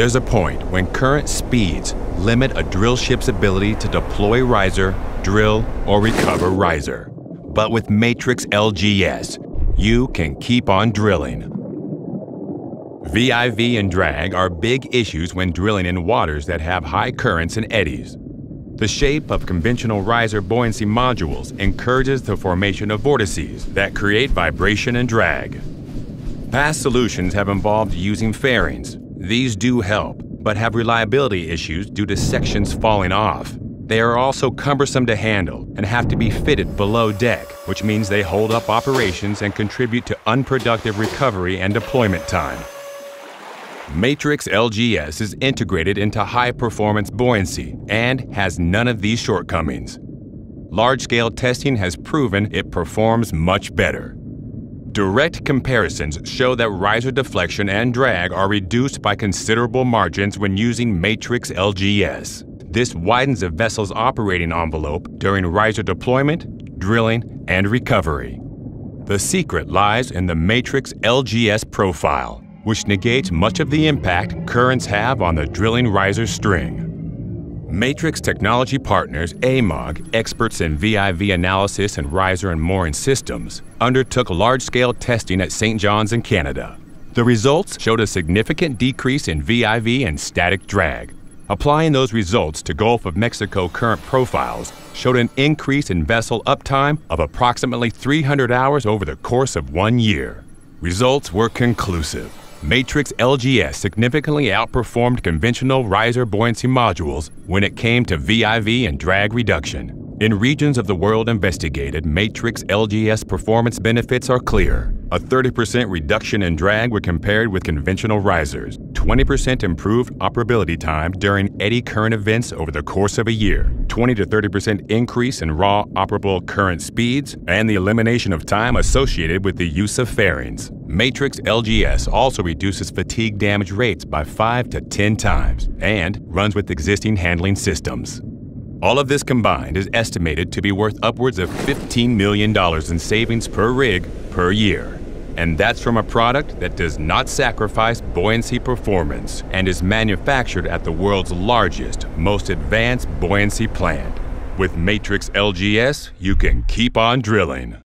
There's a point when current speeds limit a drill ship's ability to deploy riser, drill, or recover riser. But with Matrix LGS, you can keep on drilling. VIV and drag are big issues when drilling in waters that have high currents and eddies. The shape of conventional riser buoyancy modules encourages the formation of vortices that create vibration and drag. Past solutions have involved using fairings. These do help, but have reliability issues due to sections falling off. They are also cumbersome to handle and have to be fitted below deck, which means they hold up operations and contribute to unproductive recovery and deployment time. Matrix LGS is integrated into high performance buoyancy and has none of these shortcomings. Large scale testing has proven it performs much better. Direct comparisons show that riser deflection and drag are reduced by considerable margins when using Matrix LGS. This widens a vessel's operating envelope during riser deployment, drilling, and recovery. The secret lies in the Matrix LGS profile which negates much of the impact currents have on the drilling riser string. Matrix Technology Partners, AMOG, experts in VIV analysis and riser and mooring systems, undertook large scale testing at St. John's in Canada. The results showed a significant decrease in VIV and static drag. Applying those results to Gulf of Mexico current profiles showed an increase in vessel uptime of approximately 300 hours over the course of one year. Results were conclusive. Matrix LGS significantly outperformed conventional riser buoyancy modules when it came to VIV and drag reduction. In regions of the world investigated, Matrix LGS performance benefits are clear. A 30% reduction in drag when compared with conventional risers, 20% improved operability time during eddy current events over the course of a year, 20 to 30% increase in raw operable current speeds, and the elimination of time associated with the use of fairings. Matrix LGS also reduces fatigue damage rates by 5 to 10 times and runs with existing handling systems. All of this combined is estimated to be worth upwards of $15 million in savings per rig per year. And that's from a product that does not sacrifice buoyancy performance and is manufactured at the world's largest, most advanced buoyancy plant. With Matrix LGS, you can keep on drilling.